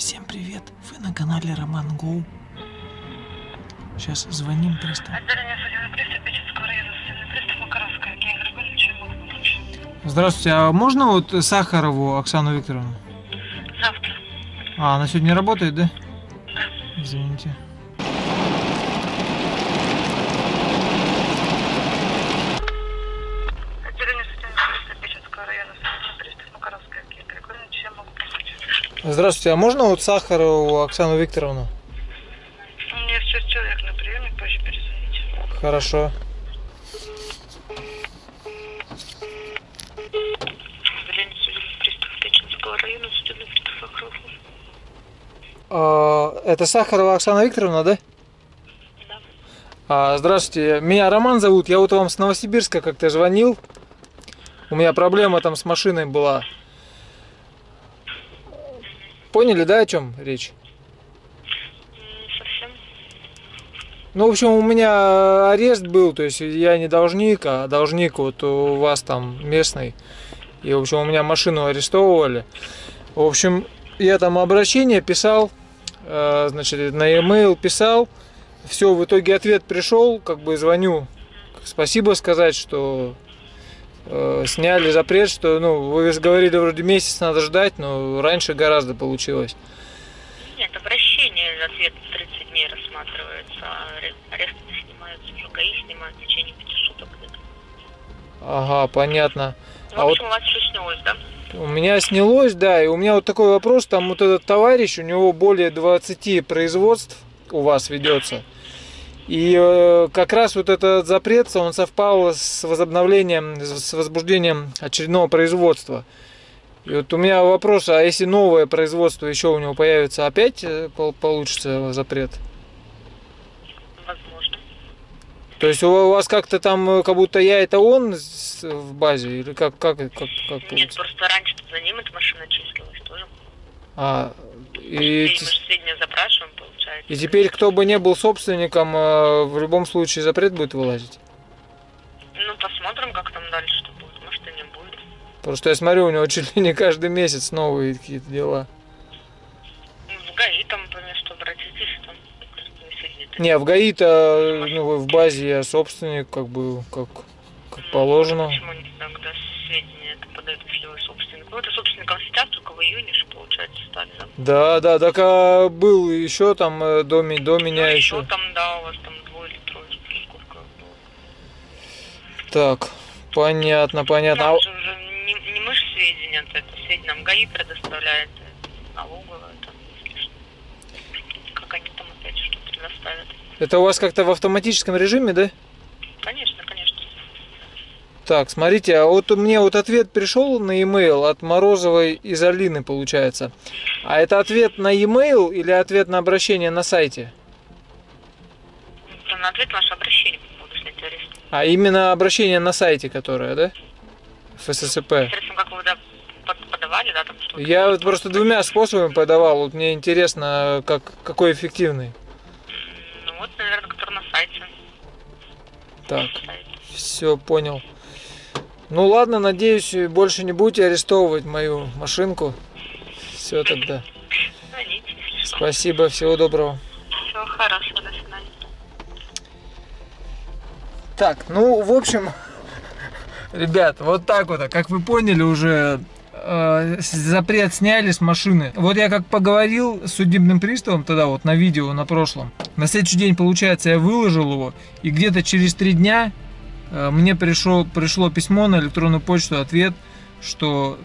Всем привет! Вы на канале Роман Гоу. Сейчас звоним помочь? Здравствуйте, а можно вот Сахарову Оксану Викторовну? Завтра. А, она сегодня работает, да? Извините. Отделение судебный пристав Печенского района, судебный пристав Макаровская, Евгений Григорьевич, чем могу помочь? Здравствуйте, а можно вот Сахарову Оксану Викторовну? У меня сейчас человек на приеме, позже перезвоните. Хорошо. Отделение судебный пристав Печенского района, судебный пристав Макаров. А, это Сахарова Оксана Викторовна, да? Да. А, здравствуйте, меня Роман зовут, я вот вам с Новосибирска как-то звонил. У меня проблема там с машиной была. Поняли, да, о чем речь? Совсем. Ну, в общем, у меня арест был, то есть я не должник, а должник вот у вас там местный. И, в общем, у меня машину арестовывали. В общем, я там обращение писал, э, значит, на e-mail писал. Все, в итоге ответ пришел, как бы звоню. Спасибо сказать, что э, сняли запрет, что, ну, вы говорили, вроде месяц надо ждать, но раньше гораздо получилось. Нет, обращение, ответ 30 дней рассматривается, а аре- аресты снимаются, ГАИ снимают в течение пяти суток. Ага, понятно. Ну, А в вот- общем, у вас все снялось, да? У меня снялось, да, и у меня вот такой вопрос, там вот этот товарищ, у него более 20 производств у вас ведется. И э, как раз вот этот запрет, он совпал с возобновлением, с возбуждением очередного производства. И вот у меня вопрос, а если новое производство еще у него появится, опять э, пол- получится запрет? Возможно. То есть у вас как-то там, э, как будто я это он в базе, или как, как, как, как Нет, получится? просто раньше за ним эта машина числилась тоже. А, и, мы же сведения запрашиваем, И теперь, кто бы не был собственником, э, в любом случае запрет будет вылазить. Ну, посмотрим, как там дальше что будет. Может, и не будет. Потому что я смотрю, у него чуть ли не каждый месяц новые какие-то дела. Ну, В ГАИ там, что обратитесь, там кто сидит. Не, в ГАИ-то, ну, в базе я собственник, как бы, как, как положено. Почему они тогда сведения это если вы собственник? Ну, это собственником сейчас только в июне же, получается, стали, да? Да, да, так а был еще там э, до, ми- до меня ну, еще. еще там, да, у вас там двое или трое, сколько было. Так, понятно, понятно. А Нам же уже не, не мы же сведения, это сведения нам ГАИ предоставляет, э, налоговая, там, если что. Как они там опять что предоставят. это у вас как-то в автоматическом режиме, да? Так, смотрите, а вот мне вот ответ пришел на e-mail от Морозовой из Алины, получается. А это ответ на e-mail или ответ на обращение на сайте? На ответ на наше обращение по поводу снятия ареста. А именно обращение на сайте, которое, да? ФССП. Интересно, как вы да, под- подавали, да, там что-то? Я вот просто двумя способами подавал. Вот мне интересно, как, какой эффективный. Ну вот, наверное, который на сайте. Так, Сайт. все понял. Ну ладно, надеюсь, больше не будете арестовывать мою машинку. Все тогда. Звоните. Спасибо, всего доброго. Всего хорошего, до свидания. Так, ну, в общем, ребят, вот так вот, как вы поняли уже, э, запрет сняли с машины. Вот я как поговорил с судебным приставом тогда вот на видео на прошлом. На следующий день, получается, я выложил его, и где-то через три дня мне пришло, пришло письмо на электронную почту, ответ, что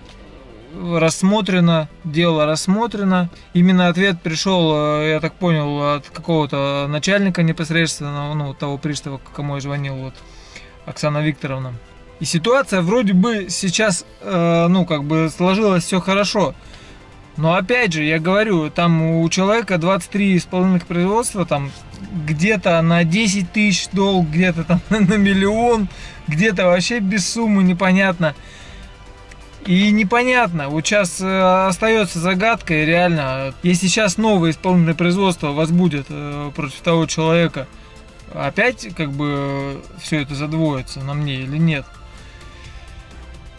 рассмотрено, дело рассмотрено. Именно ответ пришел, э, я так понял, от какого-то начальника непосредственно, ну, того пристава, кому я звонил, вот, Оксана Викторовна. И ситуация вроде бы сейчас, э, ну, как бы сложилась все хорошо. Но опять же, я говорю, там у человека 23,5 производства, там где-то на 10 тысяч долг, где-то там на миллион, где-то вообще без суммы непонятно. И непонятно, вот сейчас э, остается загадкой, реально, если сейчас новое исполнительное производство возбудит э, против того человека, опять как бы все это задвоится на мне или нет?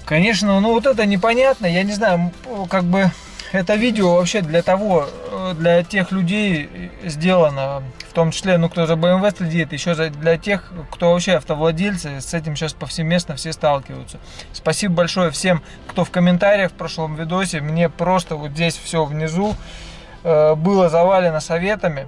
Конечно, ну вот это непонятно, я не знаю, как бы это видео вообще для того э, для тех людей сделано, в том числе, ну, кто за BMW следит, еще для тех, кто вообще автовладельцы, с этим сейчас повсеместно все сталкиваются. Спасибо большое всем, кто в комментариях в прошлом видосе, мне просто вот здесь все внизу э, было завалено советами.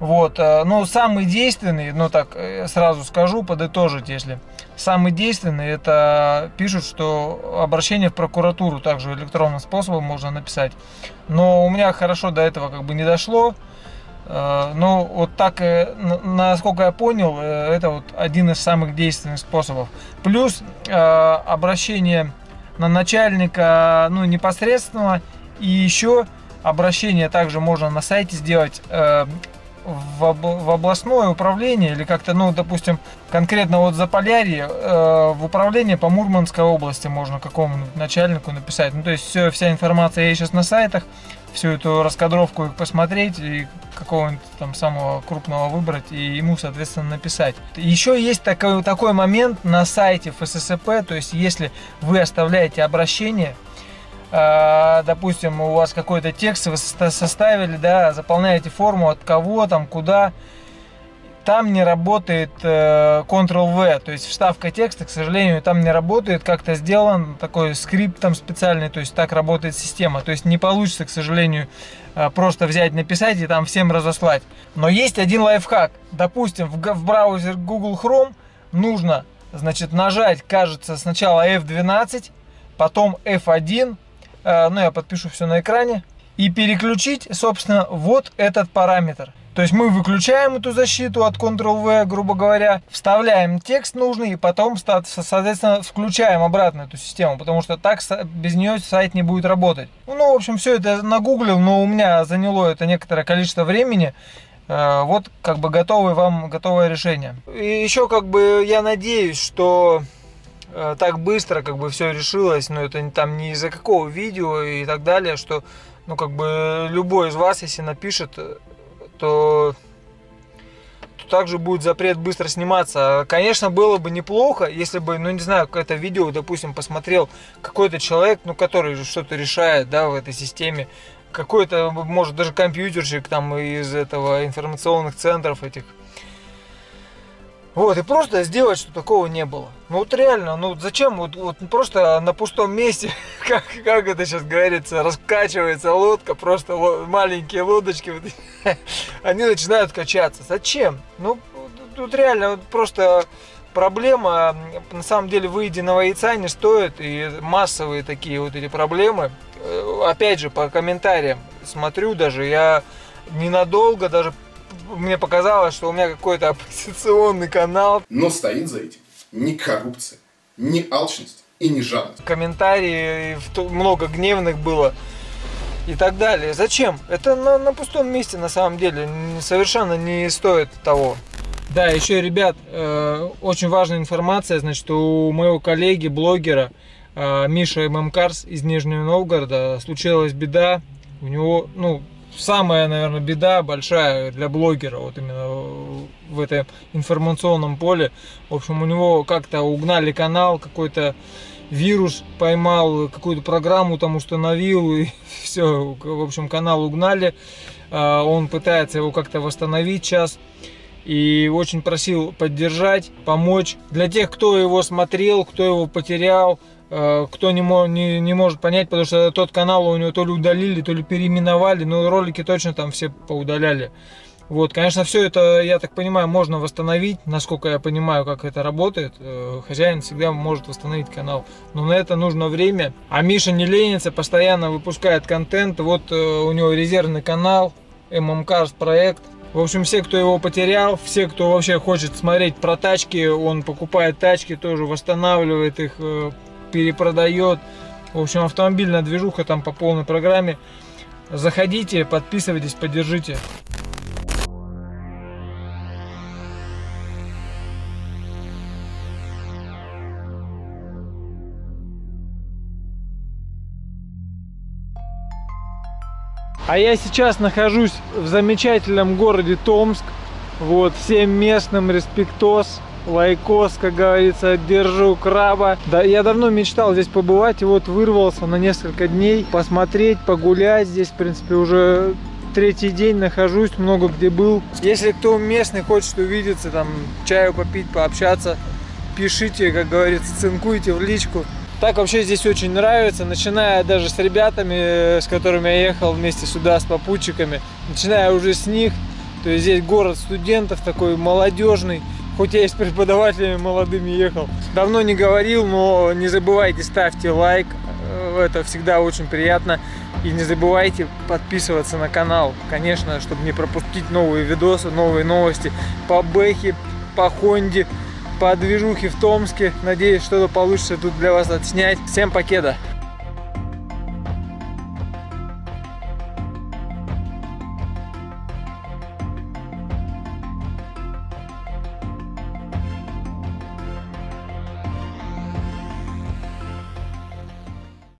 Вот, э, ну, самый действенный, ну, так, э, сразу скажу, подытожить, если. Самый действенный, это пишут, что обращение в прокуратуру также электронным способом можно написать. Но у меня хорошо до этого как бы не дошло. Э, но вот так, насколько я понял, это вот один из самых действенных способов. Плюс обращение на начальника, ну, непосредственно. И еще обращение также можно на сайте сделать в, об, в областное управление или как-то, ну, допустим, конкретно вот за Полярье э, в управление по Мурманской области можно какому-нибудь начальнику написать. Ну, то есть все, вся информация есть сейчас на сайтах, всю эту раскадровку посмотреть и какого-нибудь там самого крупного выбрать и ему, соответственно, написать. Еще есть такой, такой момент на сайте ФССП, то есть если вы оставляете обращение, допустим, у вас какой-то текст вы составили, да, заполняете форму, от кого там, куда, там не работает э, Ctrl-V, то есть вставка текста, к сожалению, там не работает, как-то сделан такой скрипт там специальный, то есть так работает система, то есть не получится, к сожалению, э, просто взять, написать и там всем разослать. Но есть один лайфхак, допустим, в, браузер Google Chrome нужно, значит, нажать, кажется, сначала F12, потом F1, Э, ну я подпишу все на экране, и переключить, собственно, вот этот параметр. То есть мы выключаем эту защиту от Ctrl-V, грубо говоря, вставляем текст нужный и потом, соответственно, включаем обратно эту систему, потому что так без нее сайт не будет работать. Ну, в общем, все это нагуглил, но у меня заняло это некоторое количество времени. Э, вот как бы готовое вам готовое решение. И еще как бы я надеюсь, что Э, так быстро как бы все решилось, но это там не из-за какого видео и так далее, что ну как бы любой из вас, если напишет, э, то, то также будет запрет быстро сниматься. Конечно, было бы неплохо, если бы, ну не знаю, какое-то видео, допустим, посмотрел какой-то человек, ну который что-то решает, да, в этой системе, какой-то, может, даже компьютерщик там из этого информационных центров этих вот, и просто сделать, что такого не было. Ну вот реально, ну зачем вот, вот просто на пустом месте, как, как это сейчас говорится, раскачивается лодка, просто маленькие лодочки, вот, они начинают качаться. Зачем? Ну, тут реально вот просто проблема, на самом деле, выеденного яйца не стоит, и массовые такие вот эти проблемы, э, опять же, по комментариям смотрю даже, я ненадолго даже мне показалось, что у меня какой-то оппозиционный канал. Но стоит за этим не коррупция, не алчность и не жадность. Комментарии много гневных было и так далее. Зачем? Это на, на пустом месте на самом деле совершенно не стоит того. Да, еще, ребят, э, очень важная информация, значит, у моего коллеги, блогера э, Миша ММКарс из Нижнего Новгорода случилась беда. У него, ну, самая, наверное, беда большая для блогера, вот именно в этом информационном поле. В общем, у него как-то угнали канал, какой-то вирус поймал, какую-то программу там установил, и все, в общем, канал угнали. А, он пытается его как-то восстановить сейчас. И очень просил поддержать, помочь. Для тех, кто его смотрел, кто его потерял, кто не, не, не может понять, потому что тот канал у него то ли удалили, то ли переименовали, но ролики точно там все поудаляли. Вот, конечно, все это, я так понимаю, можно восстановить, насколько я понимаю, как это работает. Э, хозяин всегда может восстановить канал, но на это нужно время. А Миша не ленится, постоянно выпускает контент. Вот э, у него резервный канал, MMCars проект. В общем, все, кто его потерял, все, кто вообще хочет смотреть про тачки, он покупает тачки, тоже восстанавливает их, перепродает. В общем, автомобильная движуха там по полной программе. Заходите, подписывайтесь, поддержите. А я сейчас нахожусь в замечательном городе Томск. Вот, всем местным респектос лайкос, как говорится, держу краба. Да, я давно мечтал здесь побывать, и вот вырвался на несколько дней, посмотреть, погулять. Здесь, в принципе, уже третий день нахожусь, много где был. Если кто местный хочет увидеться, там чаю попить, пообщаться, пишите, как говорится, цинкуйте в личку. Так вообще здесь очень нравится, начиная даже с ребятами, с которыми я ехал вместе сюда, с попутчиками, начиная уже с них. То есть здесь город студентов такой молодежный, хоть я и с преподавателями молодыми ехал. Давно не говорил, но не забывайте, ставьте лайк, э, это всегда очень приятно. И не забывайте подписываться на канал, конечно, чтобы не пропустить новые видосы, новые новости по Бэхе, по Хонде, по движухе в Томске. Надеюсь, что-то получится тут для вас отснять. Всем покеда!